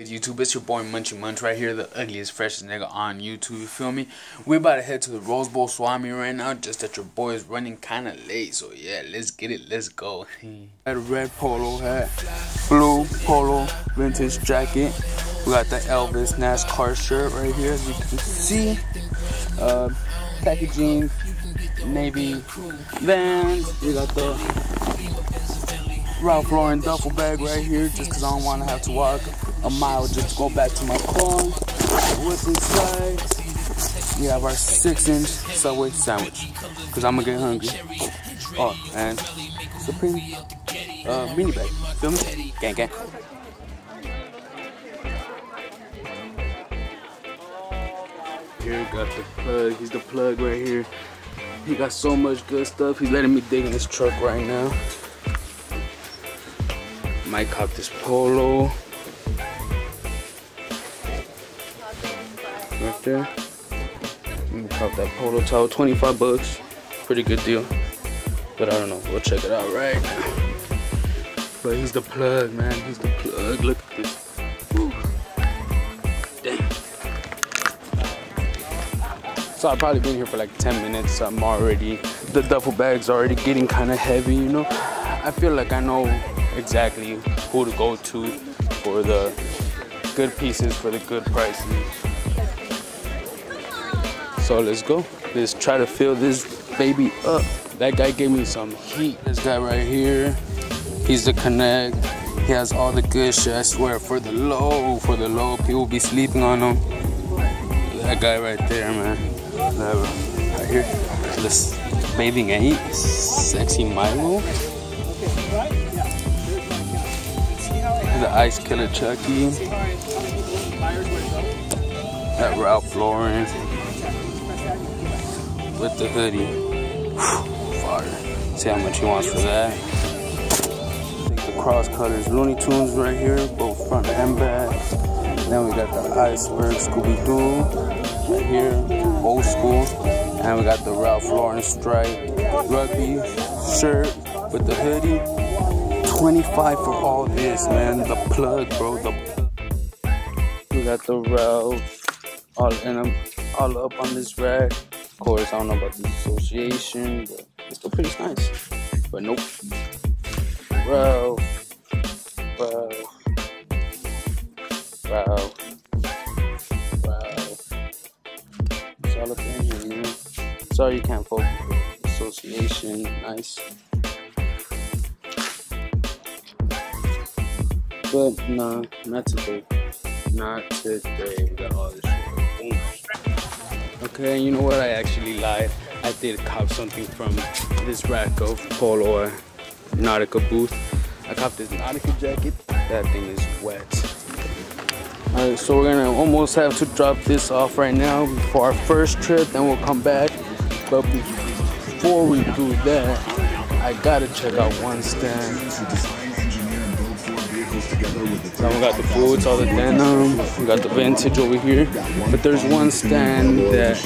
YouTube, it's your boy Munchie Munch right here, the ugliest, freshest nigga on YouTube, you feel me? we about to head to the Rose Bowl swap meet right now, just that your boy is running kinda late, so yeah, let's get it, let's go. Got a red polo hat, blue polo vintage jacket, we got the Elvis NASCAR shirt right here, as you can see, uh, packaging, navy vans, we got the Ralph Lauren duffel bag right here, just cause I don't wanna have to walk a mile just go back to my car. What's inside? We have our six inch Subway sandwich. Cause I'm gonna get hungry. Oh, and Supreme uh, mini bag. Feel me? Gang, gang. Here got the plug. He's the plug right here. He got so much good stuff. He's letting me dig in his truck right now. Might cop this polo. Right there. Let me cop that polo towel, 25 bucks. Pretty good deal. But I don't know, we'll check it out right. But he's the plug, man. He's the plug. Look at this. Damn. So I've probably been here for like 10 minutes. I'm already, the duffel bag's already getting kind of heavy, you know? I feel like I know exactly who to go to for the good pieces, for the good prices. So let's go. Let's try to fill this baby up. That guy gave me some heat. This guy right here, he's the connect. He has all the good shit, I swear, for the low, for the low. People be sleeping on him. That guy right there, man. That right here. This bathing ape, sexy Milo. The Ice Killer Chucky. That Ralph Lauren with the hoodie. Fire. See how much he wants for that. The cross colors Looney Tunes right here, both front and back. Then we got the Iceberg Scooby Doo right here, old school. And we got the Ralph Lauren stripe rugby shirt with the hoodie. 25 for all this, man. The plug, bro. The we got the Ralph all and I'm all up on this rack course, I don't know about the association, but it's still pretty nice. But nope. Bro. Bro. Bro. Bro. It's all up in here, man. Sorry you can't focus. Association, nice. But nah, not today. Not today. We got all this shit. Okay, you know what? I actually lied. I did cop something from this rack of Polo or Nautica booth. I copped this Nautica jacket. That thing is wet. Alright, so we're gonna almost have to drop this off right now for our first trip, then we'll come back. But before we do that, I gotta check out one stand. Now we got the boots, all the denim, we got the vintage over here. But there's one stand that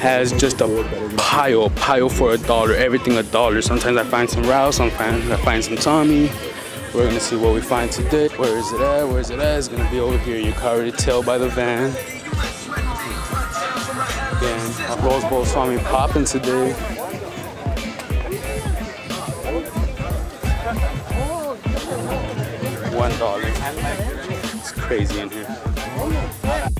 has just a pile, pile for a dollar, everything a dollar. Sometimes I find some Ralph, sometimes I find some Tommy. We're gonna see what we find today. Where is it at? Where is it at? It's gonna be over here. You can already tell by the van. Again, Rose Bowl swap meet popping today. One dollar. It's crazy in here.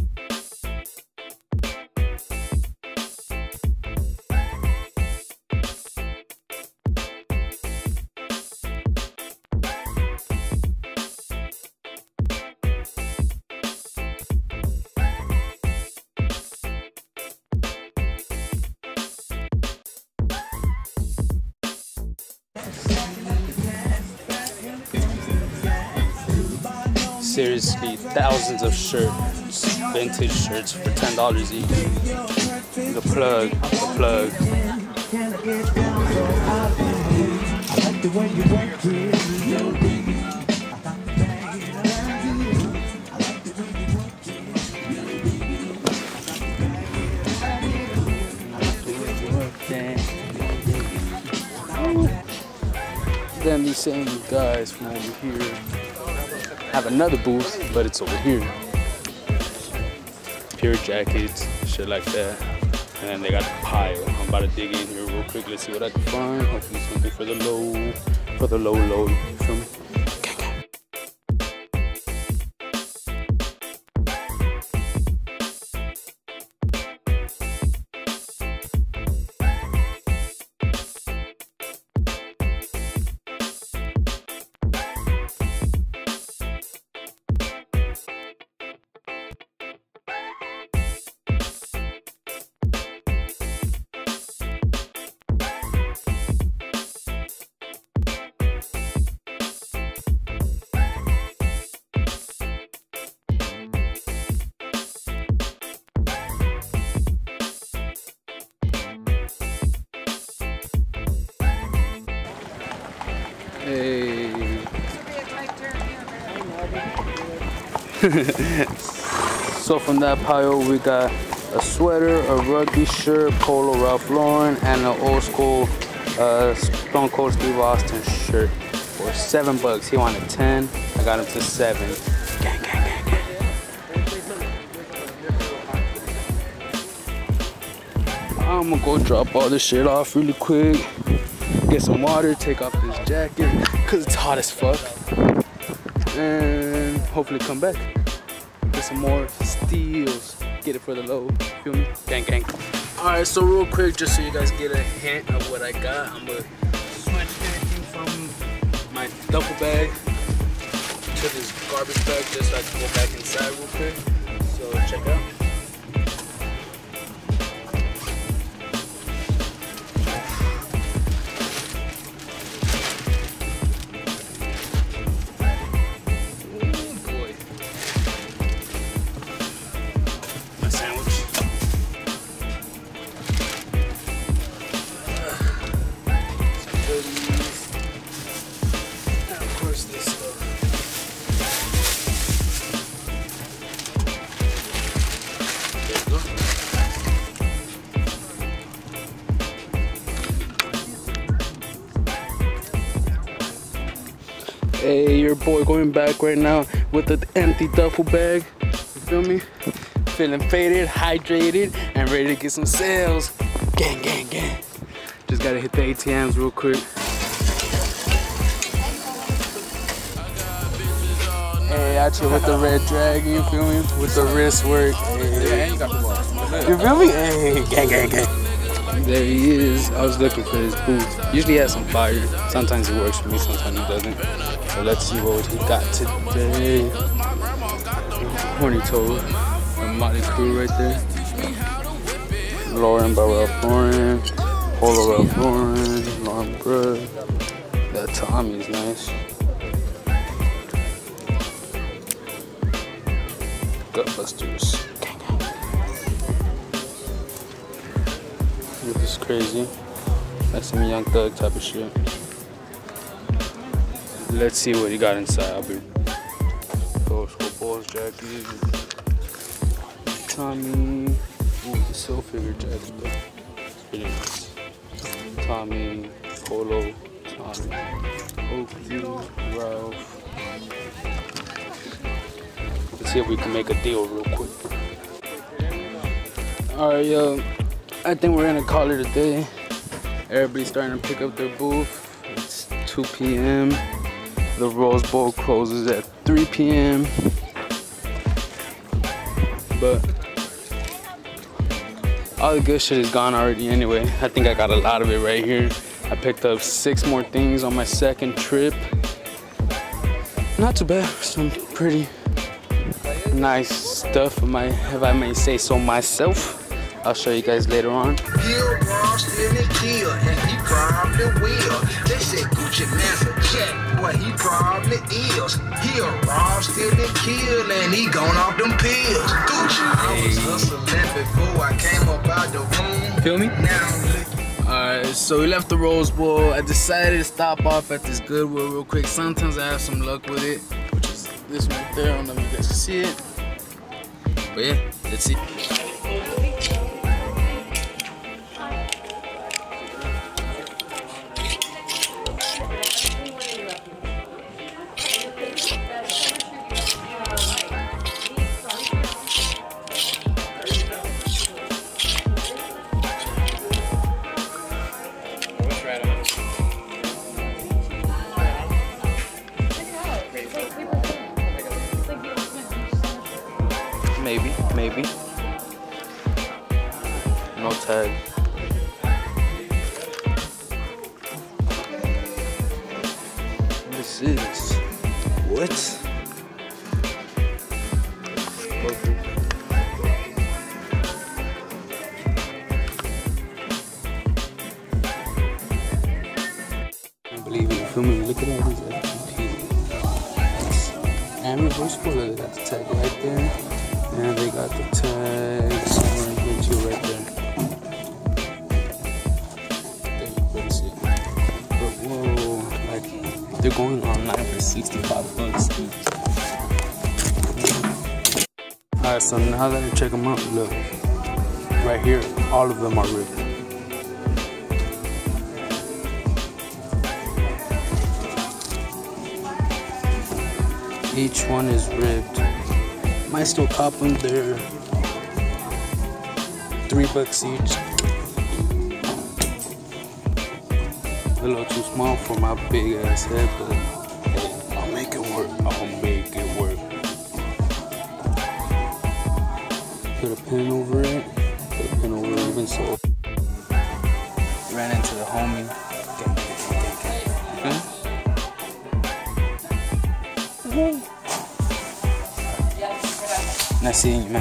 Seriously thousands of shirts, vintage shirts for ten dollars each. The plug, the plug. Then these same guys from over here have another booth, but it's over here. Pure jackets, shit like that. And then they got the pile. I'm about to dig in here real quick. Let's see what I can find. Hopefully something for the low, for the low low. You feel me? so from that pile we got a sweater, a rugby shirt, polo Ralph Lauren, and an old school uh, Stone Cold Steve Austin shirt for seven bucks. He wanted ten, I got him to seven. Gang, gang, gang. I'm gonna go drop all this shit off really quick get some water, take off this jacket, cause it's hot as fuck. And hopefully come back. Get some more steals. Get it for the low. Feel me? Gang gang. Alright, so real quick, just so you guys get a hint of what I got, I'm gonna switch everything from my duffel bag to this garbage bag just so I can go back inside real quick. So check out. Hey, your boy going back right now with an empty duffel bag. You feel me? Feeling faded, hydrated, and ready to get some sales. Gang, gang, gang. Just gotta hit the ATMs real quick. Hey, out here with the red dragon, you feel me? With the wrist work. Hey. You feel me? Hey, gang, gang, gang. There he is. I was looking for his booth. Usually he has some fire. Sometimes it works for me, sometimes it doesn't. So let's see what he got today. Horny Toad. A Motley Crue right there. Lauren by Ralph Lauren. Polo Ralph Lauren. Lauren Brugg. That Tommy's nice. Gutbusters. This is crazy. That's some young thug type of shit. Let's see what he got inside. I'll be balls jacket. Tommy. Ooh, the figure jacket though. It's pretty nice. Tommy, Polo, Tommy, Oakley, Ralph. Let's see if we can make a deal real quick. Alright, yo. I think we're gonna call it a day. Everybody's starting to pick up their booth. It's 2 p.m. The Rose Bowl closes at 3 p.m. But all the good shit is gone already anyway. I think I got a lot of it right here. I picked up six more things on my second trip. Not too bad. Some pretty nice stuff, my, if I may say so myself. I'll show you guys later on. Said Gucci check, boy, he probably is. He a rob, steal, and kill, and he gone off them pills. Gucci, I was hustling before I came up out the room. Feel me? Now Alright, so we left the Rose Bowl. I decided to stop off at this Goodwill real quick. Sometimes I have some luck with it, which is this one right there. I don't know if you guys can see it. But yeah, let's see. They got the tag right there. And they got the tag somewhere here too, right there. But whoa, like they're going online for 65 bucks. Alright, so now that I check them out, look. Right here, all of them are ripped. Each one is ripped. Might still cop them. They're three bucks each. A little too small for my big ass head, but I'll make it work. I'll make it work. Put a pin over seeing you.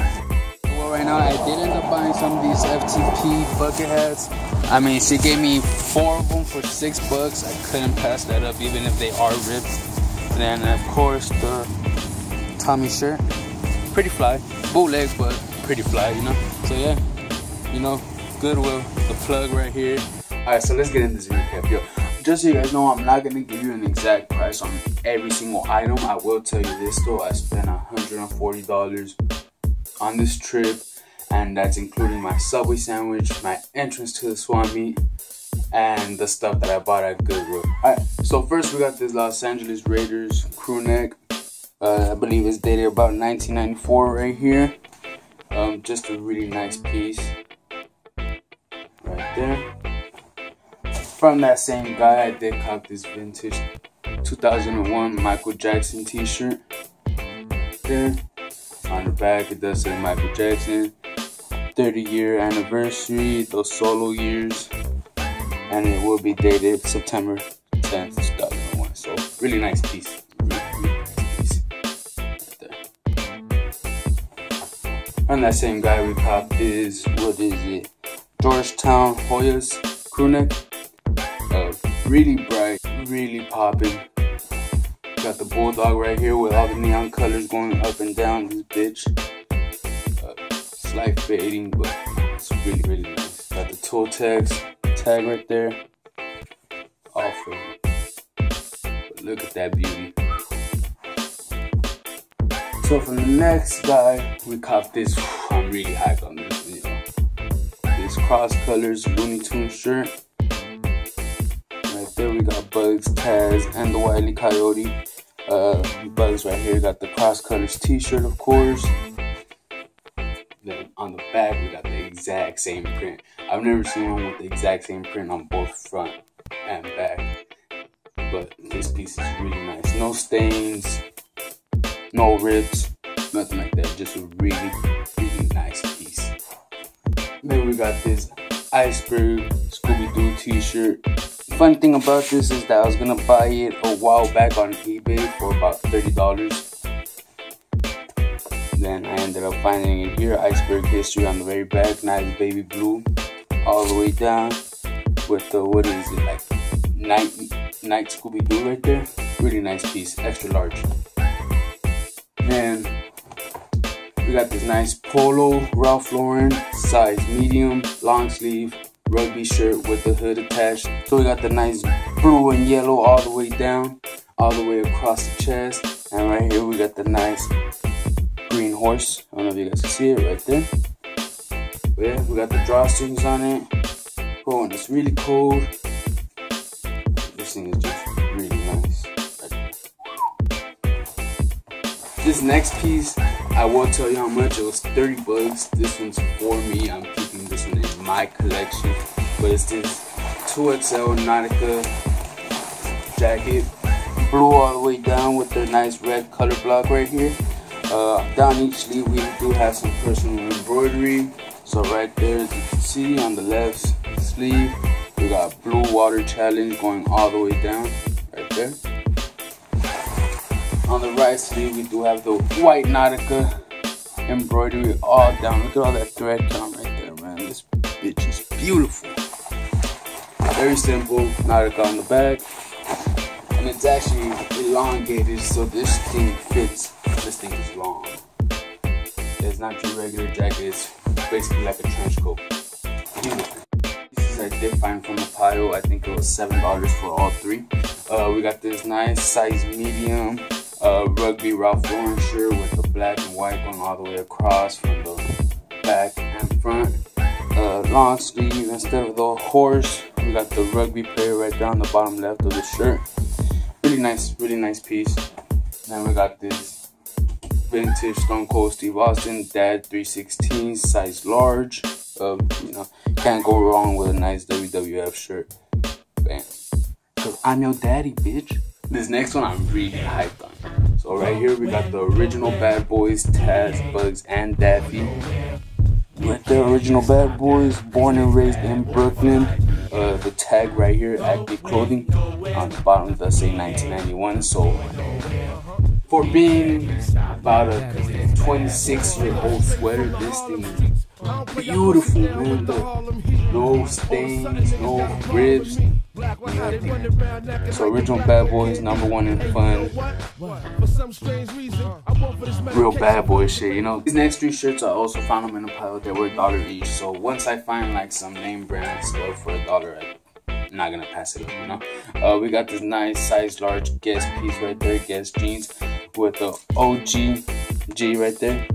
Well, right now I did end up buying some of these FTP bucket hats. I mean, she gave me four of them for six bucks. I couldn't pass that up, even if they are ripped. And then, of course, the Tommy shirt. Pretty fly. Bootleg, but pretty fly, you know? So, yeah, you know, Goodwill, the plug right here. Alright, so let's get into this recap, yo. Just so you guys know, I'm not gonna give you an exact price on every single item. I will tell you this though, I spent $140 on this trip, and that's including my Subway sandwich, my entrance to the swap meet, and the stuff that I bought at Goodwill. Alright, so first we got this Los Angeles Raiders crew neck. Uh, I believe it's dated about 1994 right here. Um, just a really nice piece. Right there. From that same guy, I did cop this vintage 2001 Michael Jackson t-shirt. There. On the back, it does say Michael Jackson. 30 year anniversary, those solo years. And it will be dated September 10th, 2001. So, really nice piece. There. That same guy, we copped is, what is it? Georgetown Hoyas crew neck uh, really bright, really popping. Got the bulldog right here with all the neon colors going up and down this bitch. Uh, slight fading, but it's really, really nice. Got the toe tags, tag right there. Awful. But look at that beauty. So from the next guy, we cop this. I'm really hyped on this video. This cross colors Looney Tunes shirt there we got Bugs, Taz, and the Wiley Coyote. Uh, Bugs right here got the Cross Colors t-shirt, of course. Then on the back, we got the exact same print. I've never seen one with the exact same print on both front and back. But this piece is really nice. No stains, no rips, nothing like that. Just a really, really nice piece. Then we got this Iceberg Scooby-Doo t-shirt Fun thing about this is that I was gonna buy it a while back on eBay for about $30. Then I ended up finding it here, Iceberg History on the very back, nice baby blue, all the way down with the, what is it, like night, night Scooby-Doo right there. Really nice piece, extra large. Then we got this nice polo Ralph Lauren, size medium, long sleeve, rugby shirt with the hood attached. So we got the nice blue and yellow all the way down, all the way across the chest. And right here we got the nice green horse. I don't know if you guys can see it right there. But yeah, we got the drawstrings on it. Oh, and it's really cold. This thing is just really nice. This next piece, I will tell you how much. It was 30 bucks. This one's for me. I'm keeping my collection. But it's this 2XL Nautica jacket. Blue all the way down with the nice red color block right here. Uh, down each sleeve we do have some personal embroidery. So right there, as you can see on the left sleeve, we got Blue Water Challenge going all the way down, right there. On the right sleeve, we do have the white Nautica embroidery all down. Look at all that thread count beautiful. Very simple, not Nautica on the back. And it's actually elongated, so this thing fits. This thing is long. It's not your regular jacket, it's basically like a trench coat. Beautiful. This is I did find from the pile. I think it was seven dollars for all three. Uh, we got this nice size medium uh, rugby Ralph Lauren shirt with the black and white going all the way across from the back and front. Long sleeve instead of the horse. We got the rugby player right there on the bottom left of the shirt. Really nice, really nice piece. Then we got this vintage Stone Cold Steve Austin Dad 316 size large. Uh, you know, can't go wrong with a nice WWF shirt. Bam. Cause I'm your daddy, bitch. This next one I'm really hyped on. So right here we got the original Bad Boys, Taz, Bugs, and Daffy. Right there, original Bad Boys, born and raised in Brooklyn. Uh, the tag right here, Active Clothing, on the bottom does say 1991. So for being about a 26 year old sweater, this thing is beautiful, man. No stains, no ribs, so original Bad Boys, number one in fun. Real bad boy shit, you know. These next three shirts I also found them in a pile. They were a dollar each. So once I find like some name brand stuff for a dollar, I'm not gonna pass it up, you know. Uh, we got this nice size large Guess piece right there, Guess jeans with the OG G right there.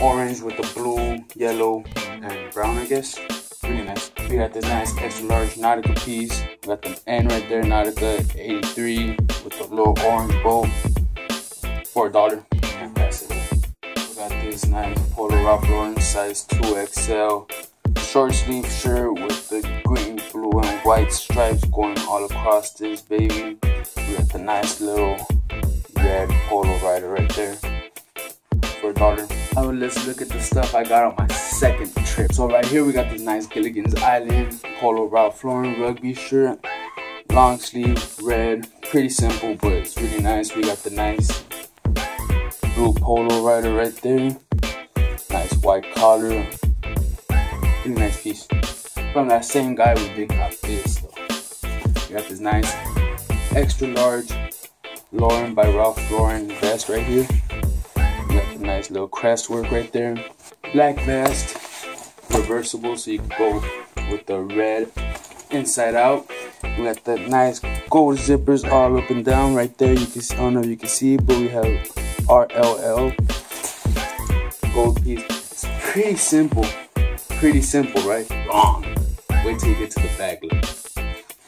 Orange with the blue, yellow, and brown, I guess. Really nice. We got this nice extra large Nautica piece. We got the N right there, Nautica 83 with the little orange bow for a dollar. Can't pass it. We got this nice Polo Ralph Lauren size 2XL short sleeve shirt with the green, blue, and white stripes going all across this baby. We got the nice little red polo rider right there for a dollar. Oh, let's look at the stuff I got on my second trip. So right here we got this nice Gilligan's Island Polo Ralph Lauren rugby shirt. Long sleeve, red, pretty simple, but it's really nice. We got the nice blue polo rider right there. Nice white collar. Really nice piece. From that same guy we did cop this. We got this nice extra large Lauren by Ralph Lauren vest right here Got the nice little crest work right there. Black vest, reversible, so you can go with the red inside out. We got the nice gold zippers all up and down right there. You can, I don't know if you can see, but we have RLL gold piece. It's pretty simple, pretty simple, right? Wrong. Wait till you get to the back. Look.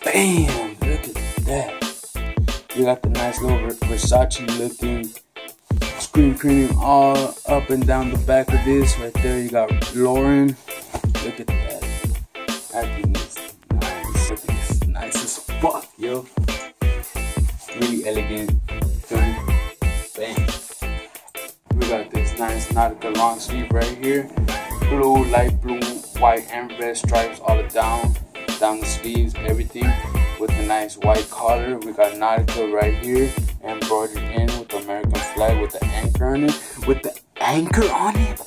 Bam! Look at that. You got the nice little Versace looking screen printing all up and down the back of this. Right there, you got Lauren. Look at that. I think it's nice. It's nice as fuck, yo. Really elegant. Bang. We got this nice Nautica long sleeve right here. Blue, light blue, white, and red stripes all the down, down the sleeves, everything with a nice white collar. We got Nautica right here, embroidered in with the anchor on it. With the anchor on it?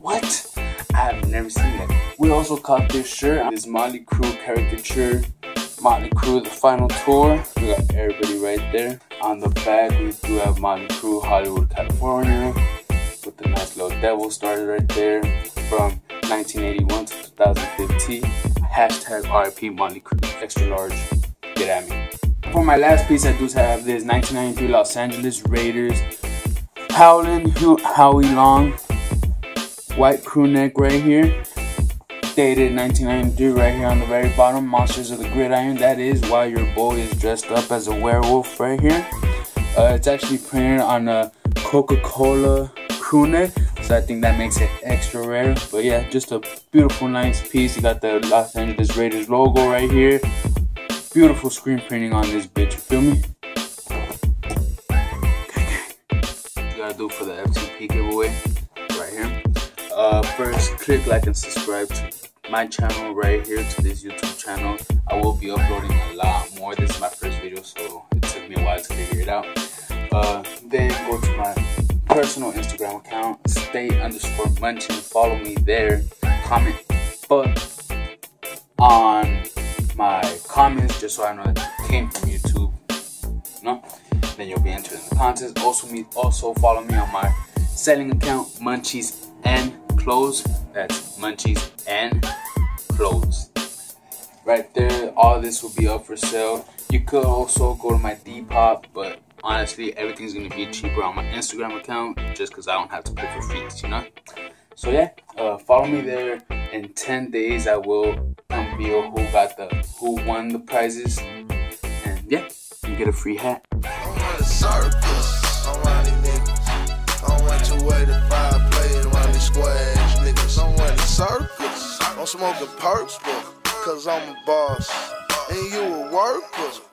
What? I have never seen that. We also caught this shirt, this Motley Crue caricature. Motley Crue, the final tour. We got everybody right there. On the back, we do have Motley Crue, Hollywood, California. With the nice little devil started right there from 1981 to 2015. Hashtag RIP Motley Crue, extra large get at me. For my last piece, I do have this 1993 Los Angeles Raiders Howlin' Howie Long white crew neck right here. Dated 1993 right here on the very bottom. Monsters of the Gridiron. That is why your boy is dressed up as a werewolf right here. Uh, it's actually printed on a Coca-Cola crew neck. So I think that makes it extra rare. But yeah, just a beautiful, nice piece. You got the Los Angeles Raiders logo right here beautiful screen printing on this bitch, you feel me? Gotta do for the FTP giveaway right here. Uh, first, click like and subscribe to my channel right here to this YouTube channel. I will be uploading a lot more. This is my first video, so it took me a while to figure it out. Uh, then go to my personal Instagram account, stay underscore munching. Follow me there. Comment but on my comments just so I know it came from YouTube. You Then you'll be entered in the contest. Also me also follow me on my selling account, Munchies and Clothes. That's Munchies and Clothes. Right there, all this will be up for sale. You could also go to my Depop, but honestly, everything's gonna be cheaper on my Instagram account just because I don't have to pay for fees, you know? So yeah, uh, follow me there. In 10 days, I will unveil who got the, who won the prizes. And yeah, you get a free hat. I'm round these niggas. I'm 1285 players round these squad niggas. I'm running a circus. I'm smoking perks, cause I'm a boss. And you a worker.